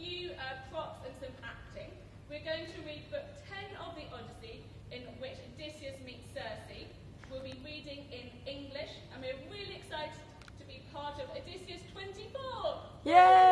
few uh, props and some acting, we're going to read book 10 of the Odyssey, in which Odysseus meets Circe. We'll be reading in English, and we're really excited to be part of Odysseus 24! Yay!